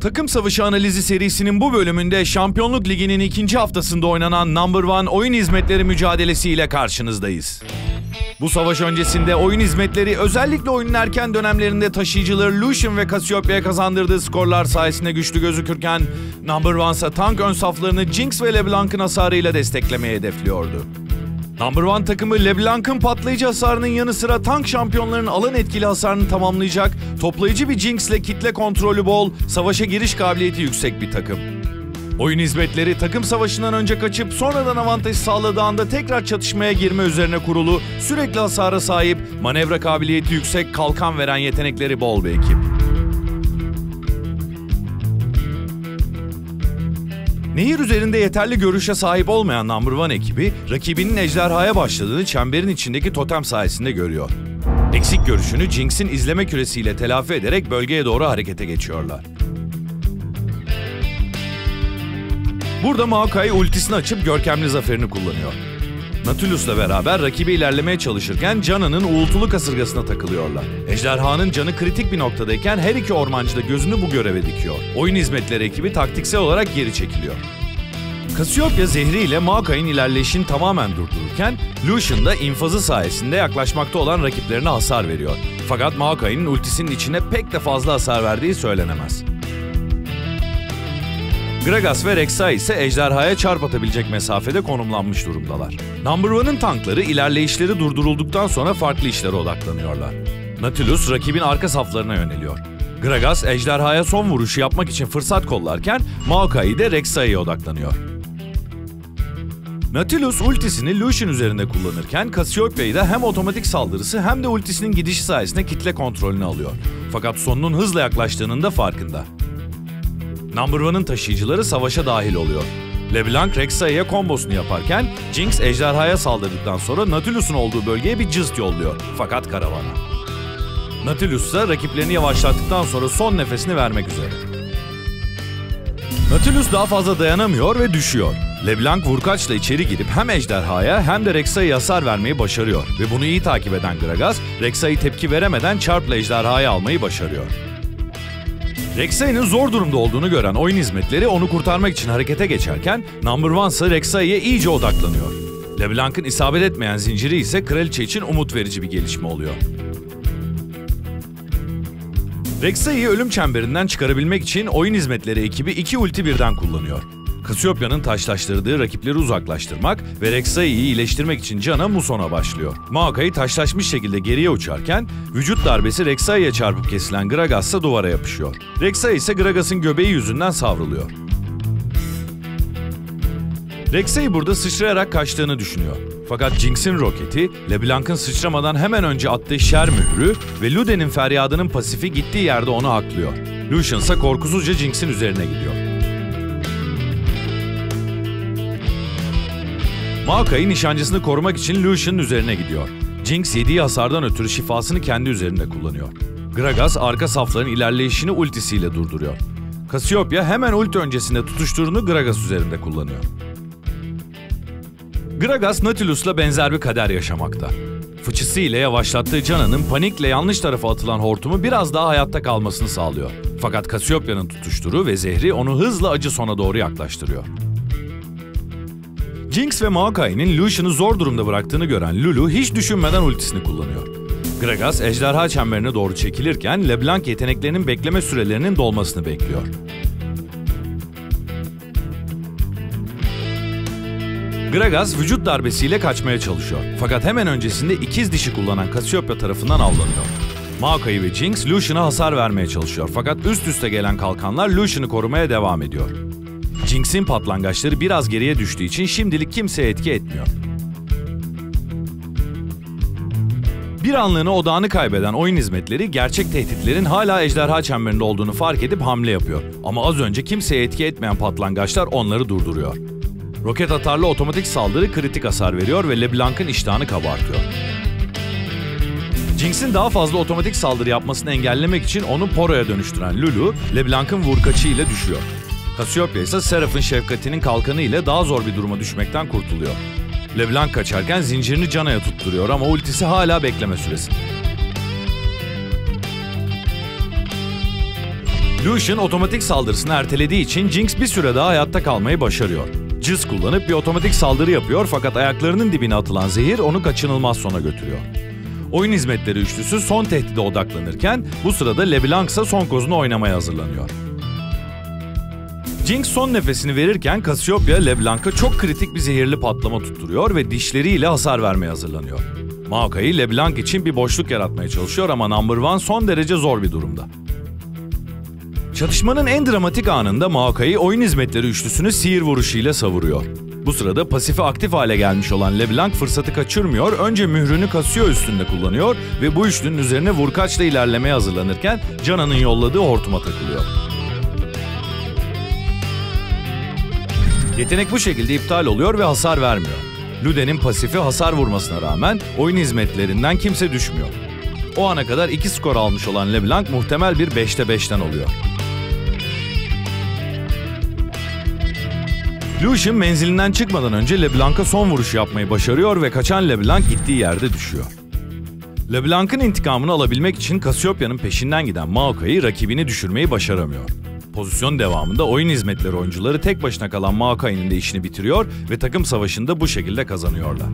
Takım Savaşı Analizi serisinin bu bölümünde Şampiyonluk Ligi'nin ikinci haftasında oynanan Number One oyun hizmetleri mücadelesiyle karşınızdayız. Bu savaş öncesinde oyun hizmetleri özellikle oyunun erken dönemlerinde taşıyıcıları Lucian ve Cassiopeia'ya kazandırdığı skorlar sayesinde güçlü gözükürken Number One ise tank ön saflarını Jinx ve LeBlanc'ın hasarıyla desteklemeyi hedefliyordu. Number One takımı LeBlanc'ın patlayıcı hasarının yanı sıra tank şampiyonlarının alan etkili hasarını tamamlayacak, toplayıcı bir Jinx ile kitle kontrolü bol, savaşa giriş kabiliyeti yüksek bir takım. Oyun hizmetleri takım savaşından önce kaçıp sonradan avantaj sağladığı anda tekrar çatışmaya girme üzerine kurulu, sürekli hasara sahip, manevra kabiliyeti yüksek, kalkan veren yetenekleri bol bir ekip. Nehir üzerinde yeterli görüşe sahip olmayan Number One ekibi, rakibinin ejderhaya başladığını çemberin içindeki totem sayesinde görüyor. Eksik görüşünü Jinx'in izleme küresiyle telafi ederek bölgeye doğru harekete geçiyorlar. Burada Maokai ultisini açıp görkemli zaferini kullanıyor. Nautilus'la beraber rakibi ilerlemeye çalışırken Canan'ın uğultulu kasırgasına takılıyorlar. Ejderhanın canı kritik bir noktadayken her iki ormancı da gözünü bu göreve dikiyor. Oyun hizmetleri ekibi taktiksel olarak geri çekiliyor. Cassiopeia zehriyle Maokai'nin ilerleyişini tamamen durdururken Lucian da infazı sayesinde yaklaşmakta olan rakiplerine hasar veriyor. Fakat Maokai'nin ultisinin içine pek de fazla hasar verdiği söylenemez. Gragas ve Rek'Sai ise ejderhaya çarp atabilecek mesafede konumlanmış durumdalar. Number One'ın tankları ilerleyişleri durdurulduktan sonra farklı işlere odaklanıyorlar. Nautilus rakibin arka saflarına yöneliyor. Gragas ejderhaya son vuruşu yapmak için fırsat kollarken Maokai de Rek'Sai'ye odaklanıyor. Nautilus ultisini Lucian üzerinde kullanırken Cassiopeia'yı da hem otomatik saldırısı hem de ultisinin gidişi sayesinde kitle kontrolünü alıyor. Fakat sonunun hızla yaklaştığının da farkında. Number One'ın taşıyıcıları savaşa dahil oluyor. LeBlanc Rek'Sai'ye kombosunu yaparken Jinx ejderhaya saldırdıktan sonra Nautilus'un olduğu bölgeye bir cızt yolluyor. Fakat karavana. Nautilus ise rakiplerini yavaşlattıktan sonra son nefesini vermek üzere. Nautilus daha fazla dayanamıyor ve düşüyor. LeBlanc vurkaçla içeri girip hem ejderhaya hem de Rek'Sai'ye hasar vermeyi başarıyor. Ve bunu iyi takip eden Gragas, Rek'Sai tepki veremeden çarpla ejderhayı almayı başarıyor. Rek'Sai'nin zor durumda olduğunu gören oyun hizmetleri onu kurtarmak için harekete geçerken Number One ise iyice odaklanıyor. LeBlanc'ın isabet etmeyen zinciri ise kraliçe için umut verici bir gelişme oluyor. Rek'Sai'yi ölüm çemberinden çıkarabilmek için oyun hizmetleri ekibi iki ulti birden kullanıyor. Cassiopeia'nın taşlaştırdığı rakipleri uzaklaştırmak ve Rek'Sai'yi iyileştirmek için Can'a Muson'a başlıyor. Maokai taşlaşmış şekilde geriye uçarken vücut darbesi Rek'Sai'ye çarpıp kesilen Gragas ise duvara yapışıyor. Rek'Sai ise Gragas'ın göbeği yüzünden savruluyor. Rek'Sai burada sıçrayarak kaçtığını düşünüyor. Fakat Jinx'in roketi, LeBlanc'ın sıçramadan hemen önce attığı şer mührü ve Luden'in feryadının pasifi gittiği yerde onu aklıyor. Lucian ise korkusuzca Jinx'in üzerine gidiyor. Maokai nişancısını korumak için Lucian'ın üzerine gidiyor. Jinx yediği hasardan ötürü şifasını kendi üzerinde kullanıyor. Gragas arka safların ilerleyişini ultisiyle durduruyor. Cassiopeia hemen ulti öncesinde tutuşturunu Gragas üzerinde kullanıyor. Gragas Nautilus'la benzer bir kader yaşamakta. Fıçısı ile yavaşlattığı Canan'ın panikle yanlış tarafa atılan hortumu biraz daha hayatta kalmasını sağlıyor. Fakat Cassiopeia'nın tutuşturu ve zehri onu hızla acı sona doğru yaklaştırıyor. Jinx ve Maokai'nin Lucian'ı zor durumda bıraktığını gören Lulu hiç düşünmeden ultisini kullanıyor. Gragas ejderha çemberine doğru çekilirken LeBlanc yeteneklerinin bekleme sürelerinin dolmasını bekliyor. Gragas vücut darbesiyle kaçmaya çalışıyor. Fakat hemen öncesinde ikiz dişi kullanan Cassiopeia tarafından avlanıyor. Maokai ve Jinx Lucian'a hasar vermeye çalışıyor. Fakat üst üste gelen kalkanlar Lucian'ı korumaya devam ediyor. Jinx'in patlangaçları biraz geriye düştüğü için şimdilik kimseye etki etmiyor. Bir anlığına odağını kaybeden oyun hizmetleri gerçek tehditlerin hala ejderha çemberinde olduğunu fark edip hamle yapıyor. Ama az önce kimseye etki etmeyen patlangaçlar onları durduruyor. Roket atarlı otomatik saldırı kritik hasar veriyor ve LeBlanc'ın iştahını kabartıyor. Jinx'in daha fazla otomatik saldırı yapmasını engellemek için onu Poro'ya dönüştüren Lulu, LeBlanc'ın vurkaçı ile düşüyor. Cassiopeia ise Seraph'in şefkatinin kalkanı ile daha zor bir duruma düşmekten kurtuluyor. LeBlanc kaçarken zincirini Cana'ya tutturuyor ama ultisi hala bekleme süresi. Lucian otomatik saldırısını ertelediği için Jinx bir süre daha hayatta kalmayı başarıyor. Cız kullanıp bir otomatik saldırı yapıyor fakat ayaklarının dibine atılan zehir onu kaçınılmaz sona götürüyor. Oyun hizmetleri üçlüsü son tehdide odaklanırken bu sırada LeBlanc ise son kozunu oynamaya hazırlanıyor. Jinx son nefesini verirken Cassiopeia LeBlanc'a çok kritik bir zehirli patlama tutturuyor ve dişleriyle hasar vermeye hazırlanıyor. Maokai LeBlanc için bir boşluk yaratmaya çalışıyor ama Number One son derece zor bir durumda. Çatışmanın en dramatik anında Maokai oyun hizmetleri üçlüsünü sihir vuruşuyla savuruyor. Bu sırada pasifi aktif hale gelmiş olan LeBlanc fırsatı kaçırmıyor, önce mührünü Casio üstünde kullanıyor ve bu üçlünün üzerine vurkaçla ilerlemeye hazırlanırken Cana'nın yolladığı hortuma takılıyor. Yetenek bu şekilde iptal oluyor ve hasar vermiyor. Luden'in pasifi hasar vurmasına rağmen oyun hizmetlerinden kimse düşmüyor. O ana kadar 2 skor almış olan LeBlanc muhtemel bir 5'te 5'ten oluyor. Lucian menzilinden çıkmadan önce LeBlanc'a son vuruş yapmayı başarıyor ve kaçan LeBlanc gittiği yerde düşüyor. LeBlanc'ın intikamını alabilmek için Cassiopeia'nın peşinden giden Maokai'yi rakibini düşürmeyi başaramıyor. Pozisyon devamında oyun hizmetleri oyuncuları tek başına kalan Maokai'nin de işini bitiriyor ve takım savaşında bu şekilde kazanıyorlar.